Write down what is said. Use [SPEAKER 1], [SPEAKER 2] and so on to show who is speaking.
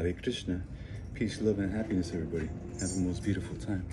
[SPEAKER 1] Hare Krishna. Peace, love, and happiness, everybody. Have the most beautiful time.